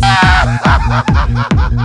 Ha ha ha!